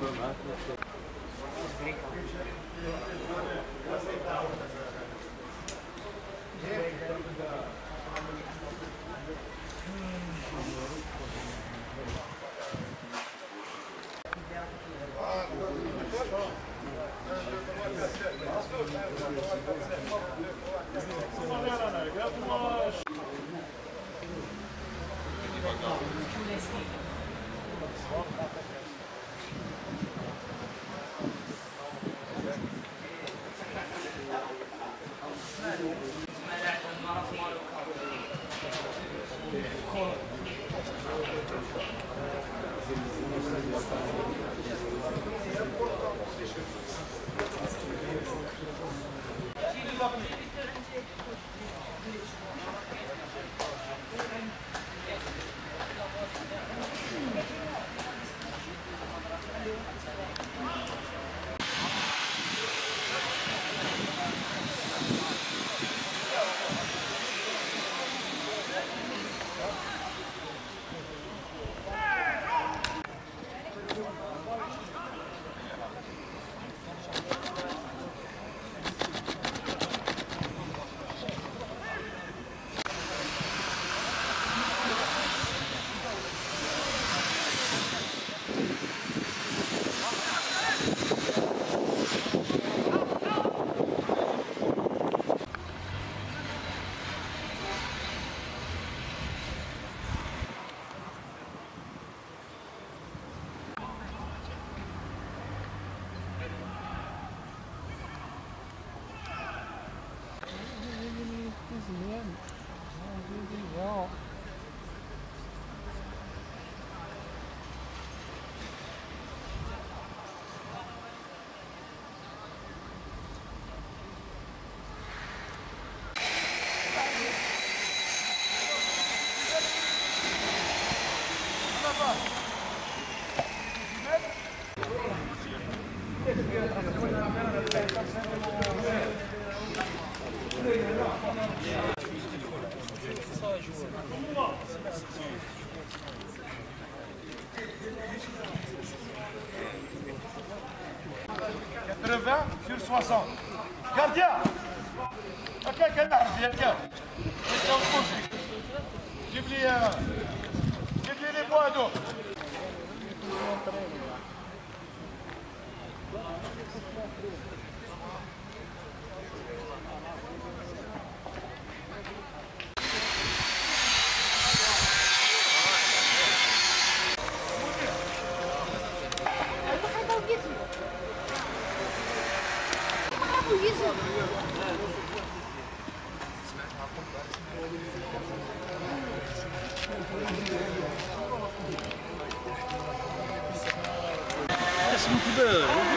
Devagar. 80 sur 60. Gardien هكاك نعرف يا كان جيب لي gordo! 지금 그거예요.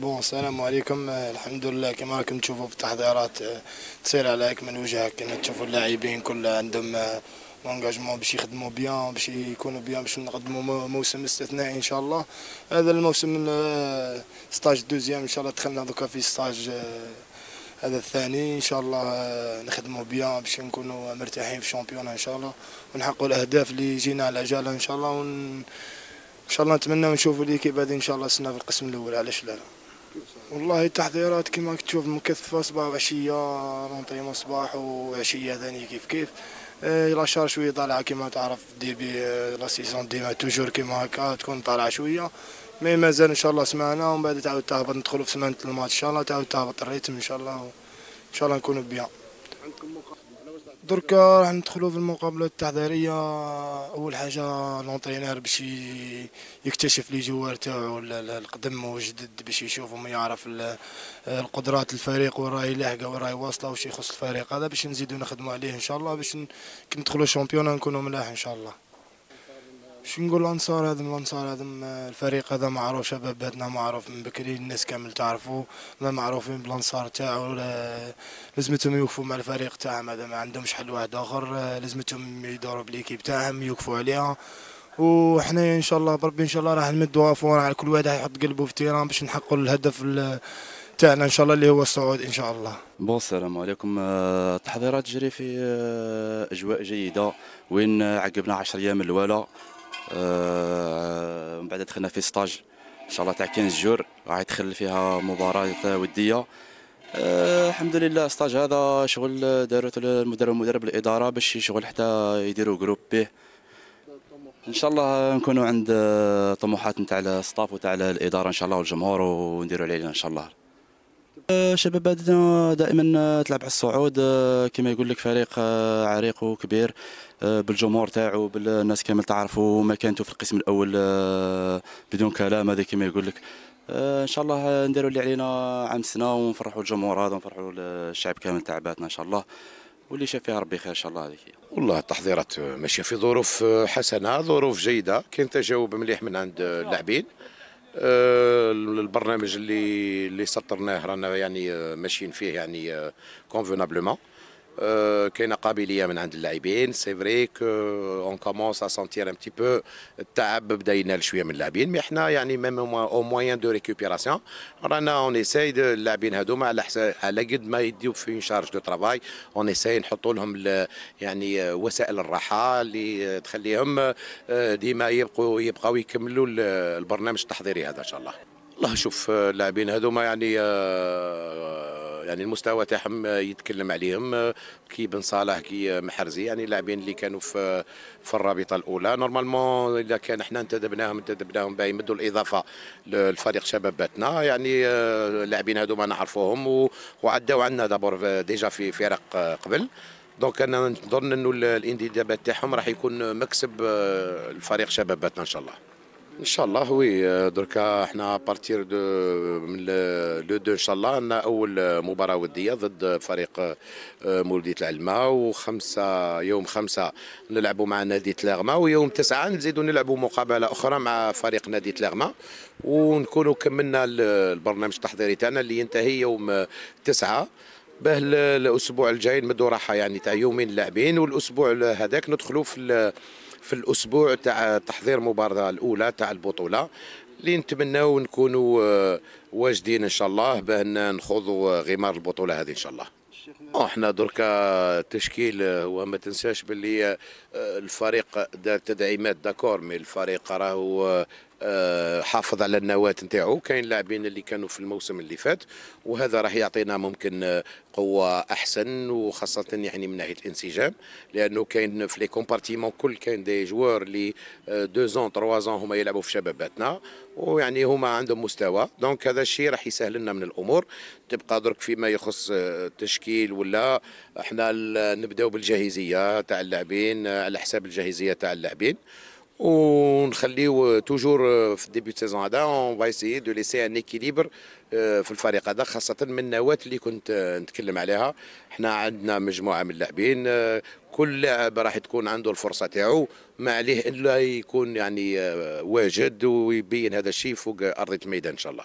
Bon السلام عليكم. آه، الحمد لله كما راكم تشوفوا في التحضيرات آه، تسير على اكمل وجه كما تشوفوا اللاعبين كل عندهم un engagement باش يخدموا bien باش يكونوا bien باش نقدموا مو- موسم استثنائي إن شاء الله. هذا الموسم آه، stage deuxième إن شاء الله دخلنا donc في stage آه، هذا الثاني. إن شاء الله آه، نخدموا bien باش نكونوا مرتاحين في ال championnat إن شاء الله ونحققوا الأهداف اللي جينا على جاله إن شاء الله ون... إن شاء الله نتمنى نشوفوا l'équipe هذه إن شاء الله السنة في القسم الأول. علاش لا؟ والله التحضيرات كما تشوف مكثفه صباح وعشيه l'entraînement صباح وعشيه ثاني كيف كيف. آه، la charge شوية طالعة كما تعرف début آه، la saison ديما toujours كيما هكا تكون طالعة شوية. mais مازال إن شاء الله سمانة ومن بعد تعاود تهبط ندخلوا في سمانه الماتش. إن شاء الله تعاود تهبط ال rythme إن شاء الله إن شاء الله نكونوا bien. دركا راح ندخلوا في المقابلة التحضيرية. أول حاجة l'entraîneur باش يكتشف les joueurs تاعو ال- ال- القدم والجدد باش يشوفهم يعرف ال- القدرات الفريق وين راهي لاحقة وين راهي واصلة وش يخص الفريق هذا باش نزيدوا نخدموا عليه إن شاء الله باش كي ندخلوا championnat نكونوا ملاح إن شاء الله. شو نقول الأنصار؟ هذا الأنصار هذا الفريق هذا معروف شباب باتنة معروف من بكري الناس كامل تعرفوا لا معروفين بالأنصار تاعو لا- لازمتهم يوقفوا مع الفريق تاعهم هذا ما عندهمش حل واحد آخر. آه، لازمتهم يدوروا ب l'équipe تاعهم يوقفوا عليها. وحنا إن شاء الله بربي إن شاء الله راح نمدوا افوار على كل واحد يحط قلبه في terrain باش نحققوا الهدف ال- تاعنا إن شاء الله اللي هو الصعود إن شاء الله. Bon السلام عليكم. آه، التحضيرات تجري في آه، أجواء جيدة. وين آه، عقبنا 10 أيام آه، من بعد دخلنا في stage إن شاء الله تاع 15 jours راح يدخل فيها مباراة ودية. آه، الحمد لله stage هذا شغل دارته المدرب مدرب الإدارة باش شغل حتى يديروا groupe به إن شاء الله نكونوا عند آه، طموحات نتاع الستاف وتاع الإدارة إن شاء الله والجمهور ونديروا علينا إن شاء الله. شباباتنا دائما تلعب على الصعود. آه، كما يقول لك فريق آه، عريق وكبير بالجمهور تاعو بالناس كامل تعرفوا مكانته في القسم الأول بدون كلام. هذا كما يقول لك. إن شاء الله نديروا اللي علينا عام سنة ونفرحوا الجمهور هذا ونفرحوا الشعب كامل تاع إن شاء الله. واللي شاف فيها ربي خير إن شاء الله هذيك. والله التحضيرات ماشية في ظروف حسنة ظروف جيدة. كاين تجاوب مليح من عند اللاعبين. البرنامج اللي اللي سطرناه رانا يعني آه، ماشيين فيه يعني convenablement كاينة قابليه من عند اللاعبين. c'est vrai qu'on commence à sentir un petit peu التعب بدا ينال شوية من اللاعبين mais إحنا يعني même au moment de récupération رانا on essaye اللاعبين هذوما على على قد ما يديو في charge de travail on essaye نحطوا لهم يعني آه، وسائل الراحة اللي تخليهم آه، ديما يبقوا يبقاو يكملوا ال- البرنامج التحضيري هذا إن شاء الله. والله شوف اللاعبين هذوما يعني يعني المستوى تاعهم يتكلم عليهم. كي بن صالح كي محرزي يعني اللاعبين اللي كانوا في في الرابطة الأولى. normalement إذا كان إحنا انتدبناهم انتدبناهم باه يمدوا الإضافة للفريق شباب باتنة. يعني آه، اللاعبين هذوما نعرفوهم وعداو عندنا d'abord déjà في فرق آه، قبل. donc أنا نظن إنه ال- الانتدابات تاعهم راح يكون مكسب آه، الفريق شباب باتنة إن شاء الله. ان شاء الله oui دركا إحنا à partir de من le deux أن شاء الله عندنا أول مباراة ودية ضد فريق آه، مولوديه العلمه وخمسة يوم خمسة نلعبوا مع نادي تلاغما ويوم تسعة نزيدوا نلعبوا مقابلة أخرى مع فريق نادي تلاغما ونكونوا كملنا ال- البرنامج التحضيري تاعنا اللي ينتهي يوم تسعة. باه ال- الأسبوع الجاي نمدوا راحة يعني تاع يومين لاعبين والأسبوع هذاك ندخلوا في في الأسبوع تاع تحضير المباراه الأولى تاع البطولة اللي نتمناو نكونوا آه، واجدين إن شاء الله باه نخوضوا غمار البطولة هذه إن شاء الله. إحنا دركا تشكيل هو ما تنساش باللي آه، الفريق دار تدعيمات d'accord mais الفريق راهو آه، حافظ على النواة نتاعو. كاين لاعبين اللي كانوا في الموسم اللي فات وهذا راح يعطينا ممكن آه، قوة أحسن وخاصة يعني من ناحية الانسجام لأنه كاين في les compartiments كل كاين des joueurs اللي deux ans trois ans هما يلعبوا في شباب باتنة ويعني هما عندهم مستوى. donc هذا الشيء راح يسهل لنا من الأمور. تبقى درك فيما يخص آه، التشكيل ولا إحنا نبدأو بالجاهزية تاع اللاعبين آه، على حساب الجاهزية تاع اللاعبين. ونخليو toujours في ال début saison هذا. on va essayer de laisser un équilibre في الفريق هذا خاصة من النواة اللي كنت آه، نتكلم عليها. إحنا عندنا مجموعة من اللاعبين آه، كل لاعب راح تكون عنده الفرصة تاعو. ما عليه إلا يكون يعني آه، واجد ويبين هذا الشيء فوق أرضية الميدان إن شاء الله.